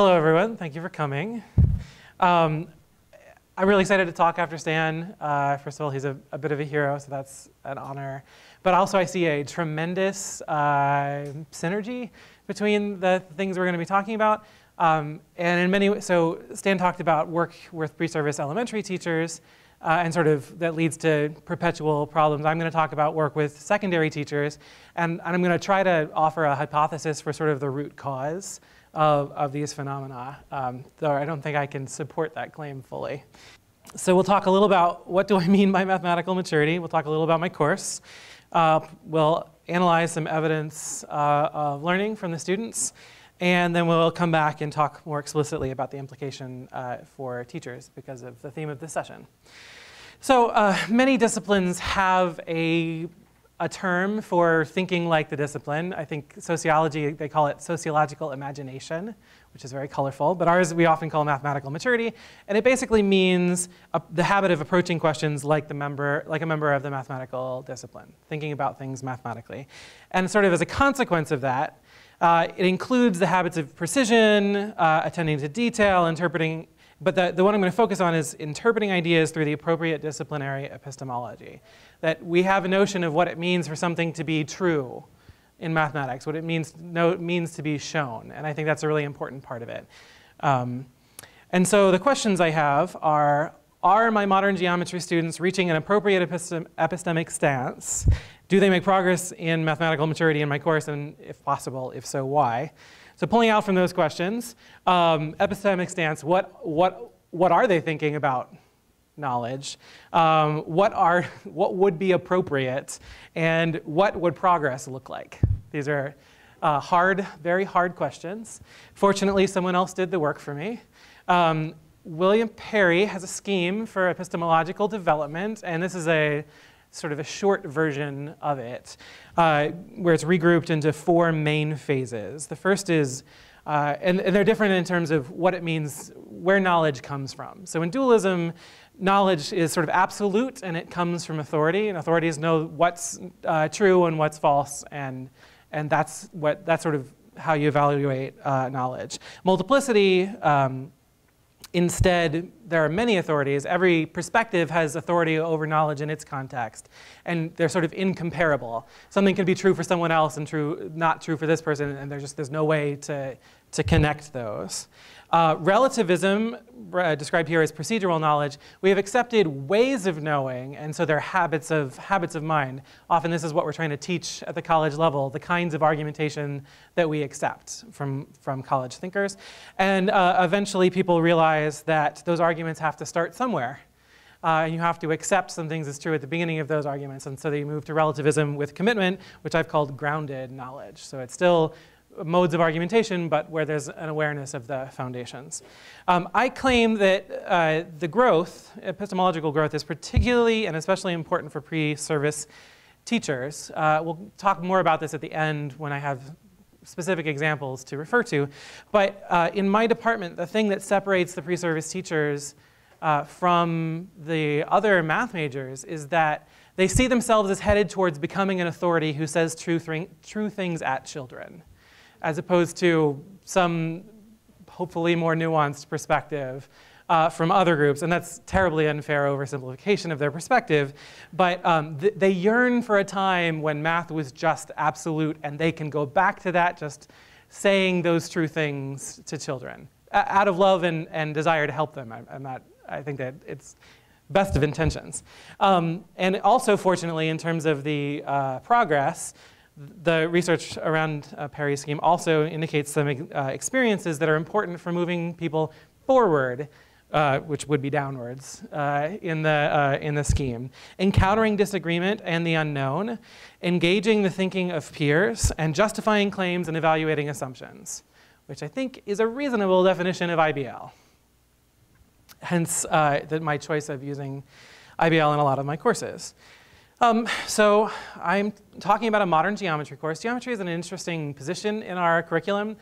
Hello, everyone. Thank you for coming. Um, I'm really excited to talk after Stan. Uh, first of all, he's a, a, bit of a hero, so that's an honor. But also, I see a tremendous uh, synergy between the things we're going to be talking about. Um, and in many ways, so Stan talked about work with pre-service elementary teachers, uh, and sort of that leads to perpetual problems. I'm going to talk about work with secondary teachers, and, and I'm going to try to offer a hypothesis for sort of the root cause of, of these phenomena, um, though I don't think I can support that claim fully. So we'll talk a little about what do I mean by mathematical maturity. We'll talk a little about my course. Uh, we'll analyze some evidence uh, of learning from the students. And then we'll come back and talk more explicitly about the implication uh, for teachers because of the theme of this session. So uh, many disciplines have a a term for thinking like the discipline. I think sociology, they call it sociological imagination, which is very colorful, but ours we often call mathematical maturity, and it basically means a, the habit of approaching questions like, the member, like a member of the mathematical discipline, thinking about things mathematically. And sort of as a consequence of that, uh, it includes the habits of precision, uh, attending to detail, interpreting but the, the one I'm going to focus on is interpreting ideas through the appropriate disciplinary epistemology. That we have a notion of what it means for something to be true in mathematics, what it means, no, means to be shown. And I think that's a really important part of it. Um, and so the questions I have are, are my modern geometry students reaching an appropriate epistem epistemic stance? Do they make progress in mathematical maturity in my course? And if possible, if so, why? So pulling out from those questions, um, epistemic stance, what, what, what are they thinking about knowledge? Um, what, are, what would be appropriate? And what would progress look like? These are uh, hard, very hard questions. Fortunately, someone else did the work for me. Um, William Perry has a scheme for epistemological development, and this is a sort of a short version of it, uh, where it's regrouped into four main phases. The first is, uh, and, and, they're different in terms of what it means, where knowledge comes from. So in dualism, knowledge is sort of absolute and it comes from authority, and authorities know what's uh, true and what's false, and, and that's, what, that's sort of how you evaluate uh, knowledge. Multiplicity um, Instead, there are many authorities. Every perspective has authority over knowledge in its context, and they're sort of incomparable. Something can be true for someone else and true, not true for this person, and there's just there's no way to, to connect those. Uh, relativism, uh, described here as procedural knowledge, we have accepted ways of knowing, and so they're habits of, habits of mind. Often this is what we're trying to teach at the college level, the kinds of argumentation that we accept from, from college thinkers. And uh, eventually people realize that those arguments have to start somewhere. Uh, and you have to accept some things as true at the beginning of those arguments. And so they move to relativism with commitment, which I've called grounded knowledge. So it's still modes of argumentation, but where there's an awareness of the foundations. Um, I claim that uh, the growth, epistemological growth, is particularly and especially important for pre-service teachers. Uh, we'll talk more about this at the end when I have specific examples to refer to. But uh, in my department, the thing that separates the pre-service teachers uh, from the other math majors is that they see themselves as headed towards becoming an authority who says true, th true things at children as opposed to some hopefully more nuanced perspective uh, from other groups. And that's terribly unfair oversimplification of their perspective. But um, th they yearn for a time when math was just absolute and they can go back to that, just saying those true things to children out of love and, and desire to help them. I, am not, I think that it's best of intentions. Um, and also, fortunately, in terms of the uh, progress, the research around uh, Perry's scheme also indicates some uh, experiences that are important for moving people forward, uh, which would be downwards uh, in, the, uh, in the scheme. Encountering disagreement and the unknown, engaging the thinking of peers, and justifying claims and evaluating assumptions, which I think is a reasonable definition of IBL. Hence uh, that my choice of using IBL in a lot of my courses. Um, so I'm talking about a modern geometry course. Geometry is an interesting position in our curriculum.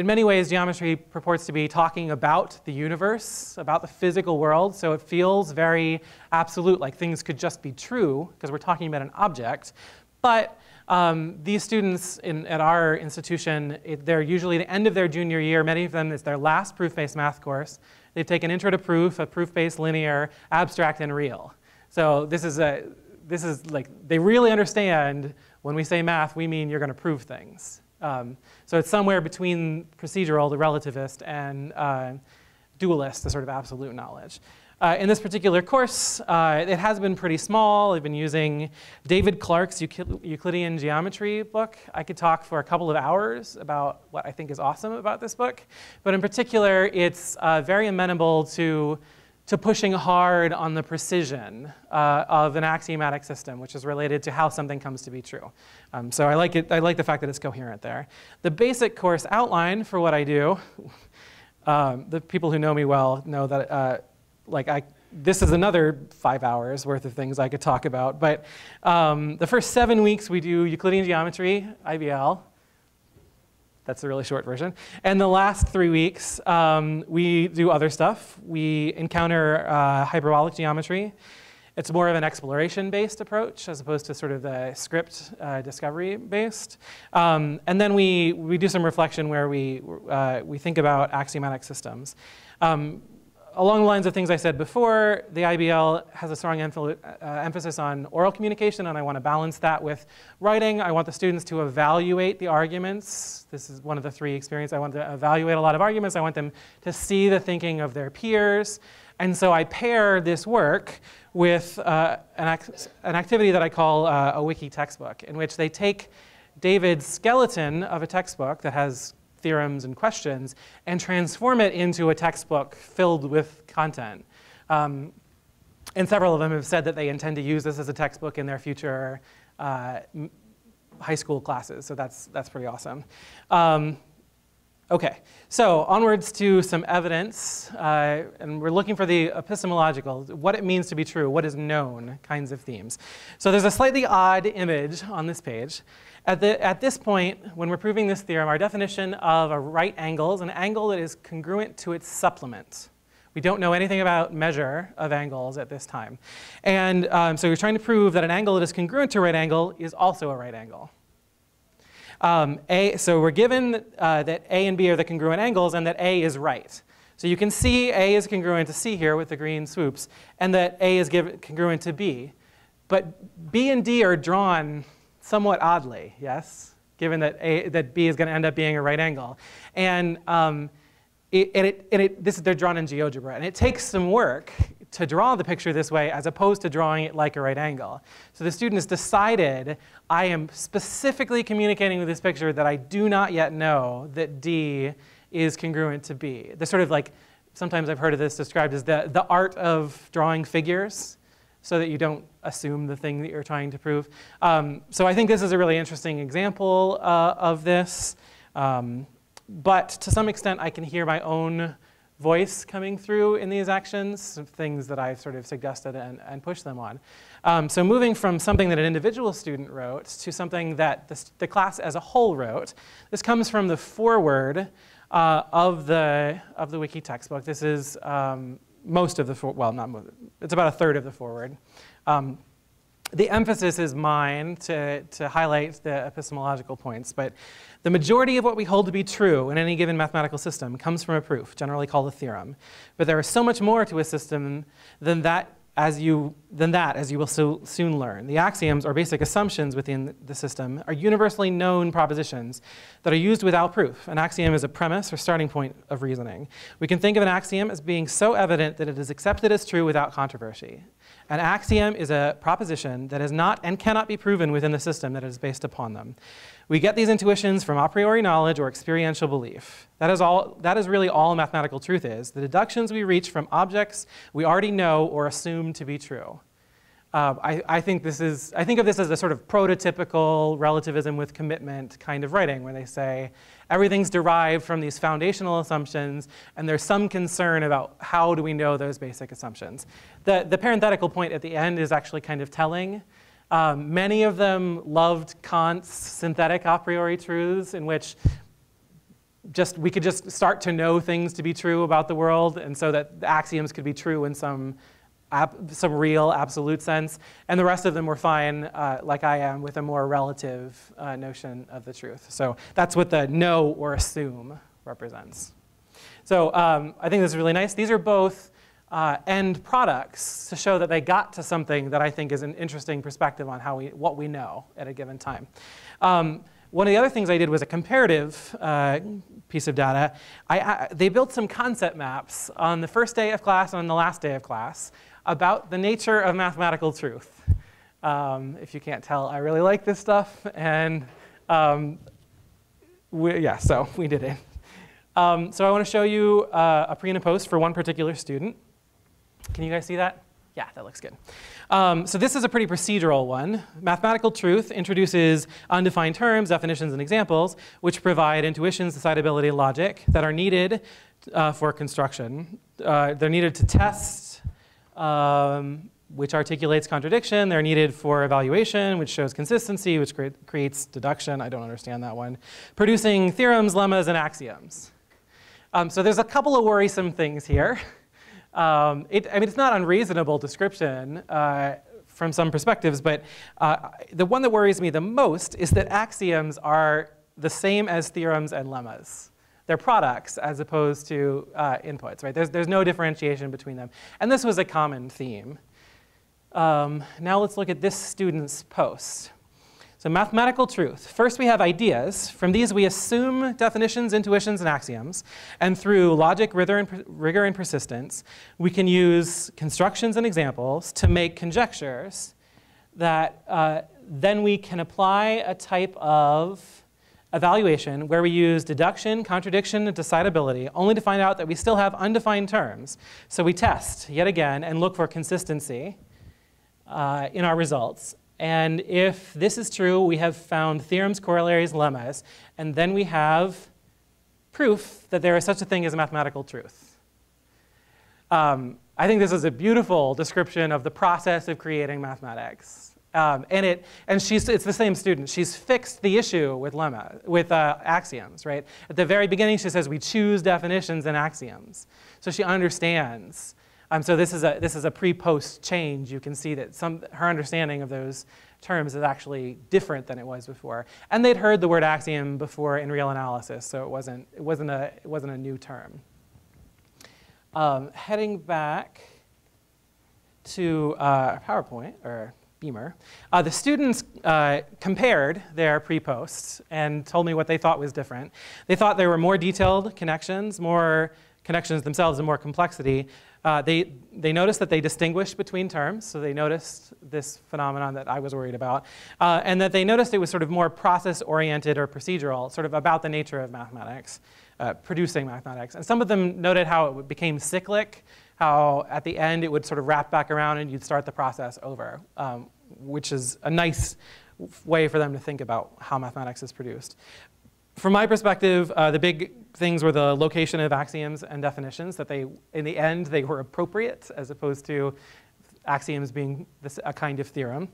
In many ways, geometry purports to be talking about the universe, about the physical world, so it feels very absolute, like things could just be true, because we're talking about an object. But Um, these students in, at our institution, it, they're usually the end of their junior year. Many of them, it's their last proof-based math course. They've taken Intro to Proof, a proof-based linear, abstract, and real. So this is, a, this is like, they really understand when we say math, we mean you're going to prove things. Um, so it's somewhere between procedural, the relativist, and uh, dualist, the sort of absolute knowledge. Uh, in this particular course, uh, it has been pretty small. I've been using David Clark's Euclidean Geometry book. I could talk for a couple of hours about what I think is awesome about this book. But in particular, it's uh, very amenable to, to pushing hard on the precision uh, of an axiomatic system, which is related to how something comes to be true. Um, so I like, it, I like the fact that it's coherent there. The basic course outline for what I do, um, the people who know me well know that uh, like I, this is another five hours worth of things I could talk about. But um, the first seven weeks we do Euclidean geometry, IBL. That's the really short version. And the last three weeks um, we do other stuff. We encounter uh, hyperbolic geometry. It's more of an exploration-based approach as opposed to sort of the script uh, discovery-based. Um, and then we, we do some reflection where we, uh, we think about axiomatic systems. Um, along the lines of things I said before, the IBL has a strong uh, emphasis on oral communication, and I want to balance that with writing. I want the students to evaluate the arguments. This is one of the three experiences. I want to evaluate a lot of arguments. I want them to see the thinking of their peers. And so I pair this work with uh, an, act an, activity that I call uh, a wiki textbook, in which they take David's skeleton of a textbook that has theorems and questions and transform it into a textbook filled with content. Um, and several of them have said that they intend to use this as a textbook in their future uh, high school classes, so that's, that's pretty awesome. Um, okay, so onwards to some evidence, uh, and we're looking for the epistemological, what it means to be true, what is known kinds of themes. So there's a slightly odd image on this page. At, the, at, this point, when we're proving this theorem, our definition of a right angle is an angle that is congruent to its supplement. We don't know anything about measure of angles at this time. And um, so we're trying to prove that an angle that is congruent to a right angle is also a right angle. Um, a, so we're given uh, that A and B are the congruent angles and that A is right. So you can see A is congruent to C here with the green swoops, and that A is congruent to B. But B and D are drawn somewhat oddly, yes, given that, A, that B is going to end up being a right angle. And, um, it, and, it, and it, this, they're drawn in GeoGebra. And it takes some work to draw the picture this way as opposed to drawing it like a right angle. So the student has decided, I am specifically communicating with this picture that I do not yet know that D is congruent to B. The sort of like, sometimes I've heard of this described as the, the art of drawing figures so that you don't assume the thing that you're trying to prove. Um, so I think this is a really interesting example uh, of this. Um, but to some extent, I can hear my own voice coming through in these actions, things that I've sort of suggested and, and pushed them on. Um, so moving from something that an individual student wrote to something that the, the class as a whole wrote, this comes from the foreword uh, of, the, of the wiki textbook. This is um, most of the, for, well, not most, it's about a third of the foreword. Um, the emphasis is mine to, to highlight the epistemological points, but the majority of what we hold to be true in any given mathematical system comes from a proof, generally called a theorem. But there is so much more to a system than that as you, than that, as you will so soon learn. The axioms, or basic assumptions within the system, are universally known propositions that are used without proof. An axiom is a premise or starting point of reasoning. We can think of an axiom as being so evident that it is accepted as true without controversy. An axiom is a proposition that is not and cannot be proven within the system that is based upon them. We get these intuitions from a priori knowledge or experiential belief. That is, all, that is really all mathematical truth is, the deductions we reach from objects we already know or assume to be true. Uh, I, I, think this is, I think of this as a sort of prototypical relativism with commitment kind of writing, where they say everything's derived from these foundational assumptions, and there's some concern about how do we know those basic assumptions. The, the parenthetical point at the end is actually kind of telling. Um, many of them loved Kant's synthetic a priori truths, in which just we could just start to know things to be true about the world, and so that the axioms could be true in some some real absolute sense, and the rest of them were fine, uh, like I am, with a more relative uh, notion of the truth. So that's what the know or assume represents. So um, I think this is really nice. These are both uh, end products to show that they got to something that I think is an interesting perspective on how we, what we know at a given time. Um, one of the other things I did was a comparative uh, piece of data. I, I, they built some concept maps on the first day of class and on the last day of class about the nature of mathematical truth. Um, if you can't tell, I really like this stuff, and um, we, yeah, so we did it. Um, so I want to show you uh, a pre and a post for one particular student. Can you guys see that? Yeah, that looks good. Um, so this is a pretty procedural one. Mathematical truth introduces undefined terms, definitions, and examples, which provide intuitions, decidability, logic that are needed uh, for construction. Uh, they're needed to test, um, which articulates contradiction. They're needed for evaluation, which shows consistency, which cre creates deduction. I don't understand that one. Producing theorems, lemmas, and axioms. Um, so there's a couple of worrisome things here. Um, it, I mean, it's not unreasonable description uh, from some perspectives, but uh, the one that worries me the most is that axioms are the same as theorems and lemmas. They're products as opposed to uh, inputs, right? There's, there's no differentiation between them. And this was a common theme. Um, now let's look at this student's post. So mathematical truth. First we have ideas. From these we assume definitions, intuitions, and axioms. And through logic, rigor, and, rigor, and persistence, we can use constructions and examples to make conjectures that uh, then we can apply a type of evaluation where we use deduction, contradiction, and decidability, only to find out that we still have undefined terms. So we test, yet again, and look for consistency uh, in our results. And if this is true, we have found theorems, corollaries, lemmas, and then we have proof that there is such a thing as a mathematical truth. Um, I think this is a beautiful description of the process of creating mathematics. Um, and it, and she's, it's the same student. She's fixed the issue with lemma, with uh, axioms, right? At the very beginning, she says we choose definitions and axioms. So she understands um, so this is a, this is a pre-post change. You can see that some, her understanding of those terms is actually different than it was before. And they'd heard the word axiom before in real analysis, so it wasn't, it wasn't, a, it wasn't a new term. Um, heading back to uh, PowerPoint, or Beamer, uh, the students uh, compared their pre-posts and told me what they thought was different. They thought there were more detailed connections, more connections themselves, and more complexity. Uh, they, they noticed that they distinguished between terms, so they noticed this phenomenon that I was worried about, uh, and that they noticed it was sort of more process-oriented or procedural, sort of about the nature of mathematics, uh, producing mathematics. And some of them noted how it became cyclic, how at the end it would sort of wrap back around and you'd start the process over, um, which is a nice way for them to think about how mathematics is produced. From my perspective, uh, the big things were the location of axioms and definitions, that they, in the end, they were appropriate as opposed to axioms being this, a kind of theorem.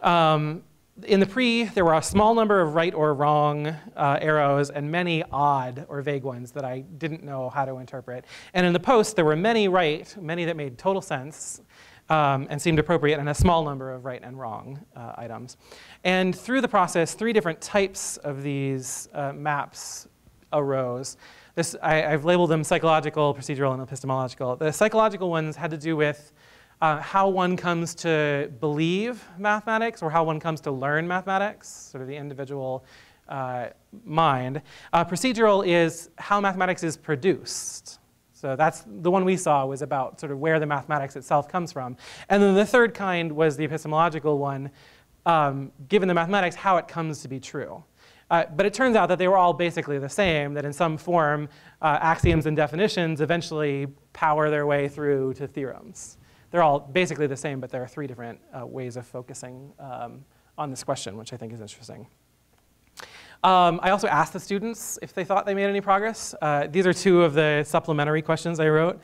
Um, in the pre, there were a small number of right or wrong uh, arrows and many odd or vague ones that I didn't know how to interpret. And in the post, there were many right, many that made total sense, um, and seemed appropriate, and a small number of right and wrong uh, items. And through the process, three different types of these uh, maps arose. This, I, have labeled them psychological, procedural, and epistemological. The psychological ones had to do with uh, how one comes to believe mathematics or how one comes to learn mathematics, sort of the individual uh, mind. Uh, procedural is how mathematics is produced. So that's the one we saw was about sort of where the mathematics itself comes from. And then the third kind was the epistemological one, um, given the mathematics, how it comes to be true. Uh, but it turns out that they were all basically the same, that in some form, uh, axioms and definitions eventually power their way through to theorems. They're all basically the same, but there are three different uh, ways of focusing um, on this question, which I think is interesting. Um, I also asked the students if they thought they made any progress. Uh, these are two of the supplementary questions I wrote.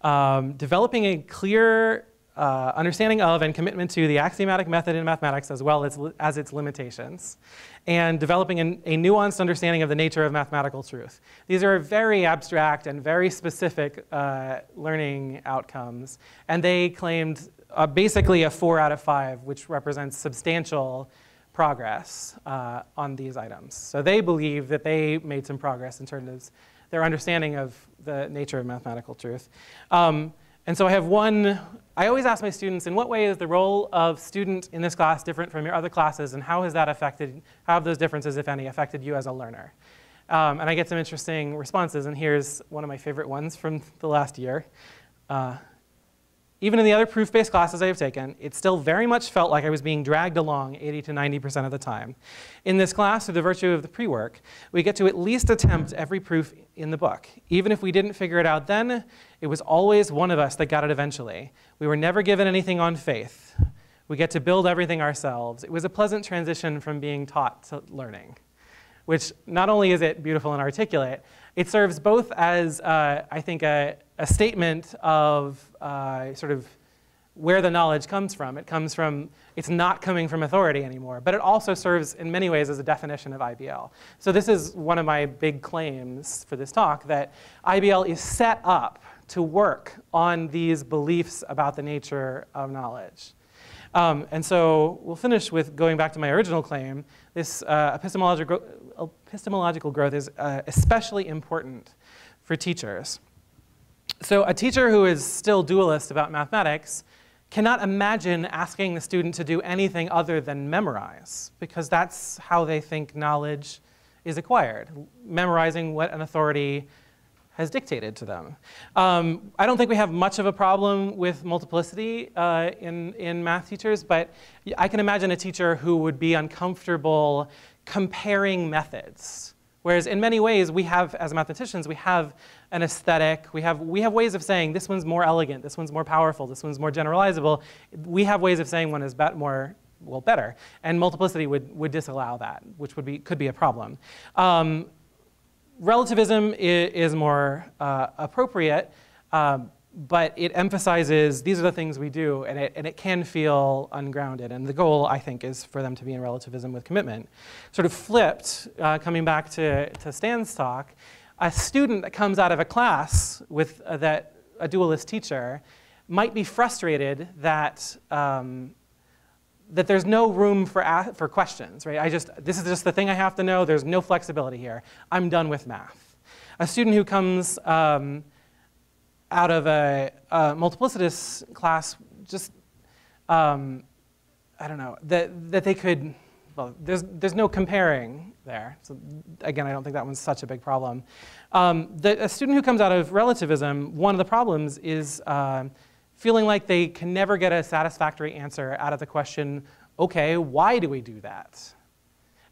Um, developing a clear uh, understanding of and commitment to the axiomatic method in mathematics as well as, as its limitations, and developing an, a nuanced understanding of the nature of mathematical truth. These are very abstract and very specific uh, learning outcomes, and they claimed uh, basically a four out of five, which represents substantial progress uh, on these items. So they believe that they made some progress in terms of their understanding of the nature of mathematical truth. Um, and so I have one, I always ask my students, in what way is the role of student in this class different from your other classes, and how has that affected, how have those differences, if any, affected you as a learner? Um, and I get some interesting responses, and here's one of my favorite ones from the last year. Uh, even in the other proof-based classes I have taken, it still very much felt like I was being dragged along 80 to 90% of the time. In this class, through the virtue of the pre-work, we get to at least attempt every proof in the book. Even if we didn't figure it out then, it was always one of us that got it eventually. We were never given anything on faith. We get to build everything ourselves. It was a pleasant transition from being taught to learning, which not only is it beautiful and articulate, it serves both as, uh, I think, a, a statement of uh, sort of where the knowledge comes from. It comes from, it's not coming from authority anymore, but it also serves in many ways as a definition of IBL. So this is one of my big claims for this talk, that IBL is set up to work on these beliefs about the nature of knowledge. Um, and so we'll finish with going back to my original claim. This uh, epistemological, epistemological growth is uh, especially important for teachers. So a teacher who is still dualist about mathematics cannot imagine asking the student to do anything other than memorize, because that's how they think knowledge is acquired, memorizing what an authority has dictated to them. Um, I don't think we have much of a problem with multiplicity uh, in, in math teachers, but I can imagine a teacher who would be uncomfortable comparing methods. Whereas in many ways, we have, as mathematicians, we have an aesthetic. We have, we have ways of saying this one's more elegant, this one's more powerful, this one's more generalizable. We have ways of saying one is more, well, better. And multiplicity would, would disallow that, which would be, could be a problem. Um, relativism is, is more uh, appropriate, um, but it emphasizes these are the things we do, and it, and it can feel ungrounded. And the goal, I think, is for them to be in relativism with commitment. Sort of flipped, uh, coming back to, to Stan's talk, a student that comes out of a class with uh, that, a dualist teacher might be frustrated that, um, that there's no room for, for questions, right? I just, this is just the thing I have to know. There's no flexibility here. I'm done with math. A student who comes um, out of a, a multiplicitous class just, um, I don't know, that, that they could, well, there's, there's no comparing there. So again, I don't think that one's such a big problem. Um, the, a student who comes out of relativism, one of the problems is uh, feeling like they can never get a satisfactory answer out of the question, okay, why do we do that?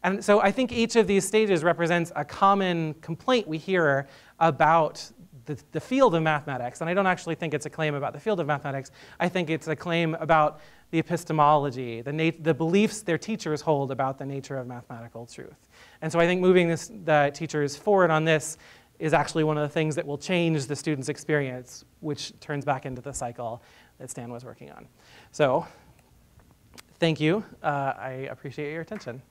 And so I think each of these stages represents a common complaint we hear about the, the, field of mathematics, and I don't actually think it's a claim about the field of mathematics, I think it's a claim about the epistemology, the, the beliefs their teachers hold about the nature of mathematical truth. And so I think moving this, the teachers forward on this is actually one of the things that will change the student's experience, which turns back into the cycle that Stan was working on. So thank you. Uh, I appreciate your attention.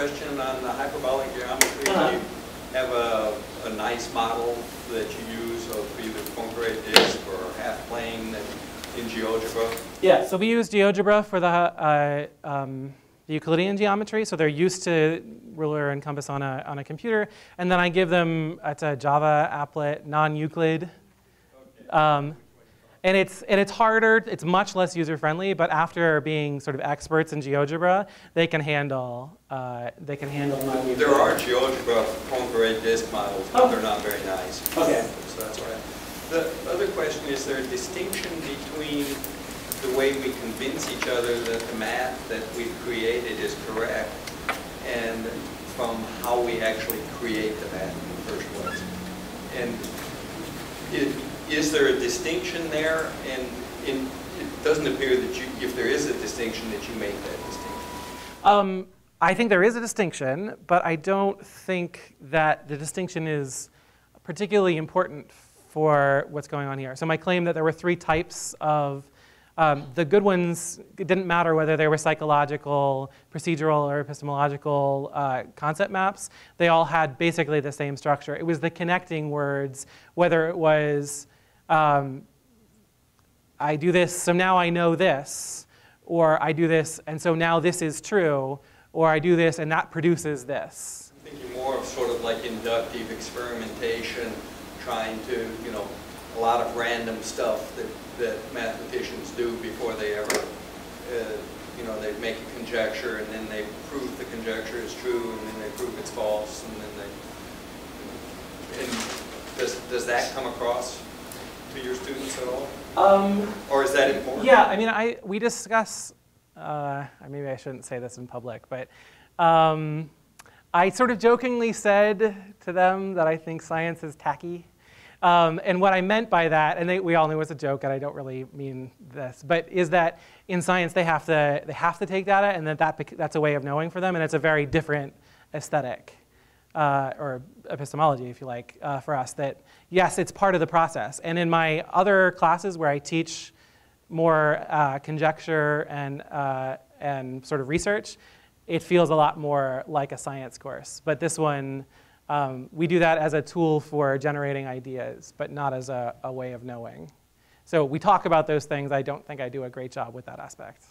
Question on the hyperbolic geometry. Uh -huh. You have a, a nice model that you use of either Poincare disk or half plane in GeoGebra? Yeah, so we use GeoGebra for the, uh, um, the Euclidean geometry. So they're used to ruler and compass on a, on a computer. And then I give them, it's a Java applet, non-Euclid. Okay. Um, and it's, and it's harder, it's much less user-friendly, but after being sort of experts in GeoGebra, they can handle, uh, they can handle There are GeoGebra Poincare disk models, but oh. they're not very nice. Okay. So that's why. The other question, is there a distinction between the way we convince each other that the math that we've created is correct and from how we actually create the math in the first place? And it, is there a distinction there? And in, it doesn't appear that you, if there is a distinction, that you make that distinction. Um, I think there is a distinction, but I don't think that the distinction is particularly important for what's going on here. So my claim that there were three types of um, the good ones, it didn't matter whether they were psychological, procedural, or epistemological uh, concept maps. They all had basically the same structure. It was the connecting words, whether it was, um, I do this, so now I know this, or I do this, and so now this is true, or I do this, and that produces this. I'm thinking more of sort of like inductive experimentation, trying to, you know, a lot of random stuff that, that mathematicians do before they ever, uh, you know, they make a conjecture and then they prove the conjecture is true and then they prove it's false and then they, and does, does that come across to your students at all? Um, Or is that important? Yeah, I mean, I, we discuss, uh, maybe I shouldn't say this in public, but um, I sort of jokingly said to them that I think science is tacky. Um, and what I meant by that, and they, we all knew it was a joke, and I don't really mean this, but is that in science they have to, they have to take data, and that, that that's a way of knowing for them, and it's a very different aesthetic. Uh, or epistemology, if you like, uh, for us, that yes, it's part of the process. And in my other classes where I teach more uh, conjecture and, uh, and sort of research, it feels a lot more like a science course. But this one, um, we do that as a tool for generating ideas, but not as a, a way of knowing. So we talk about those things. I don't think I do a great job with that aspect.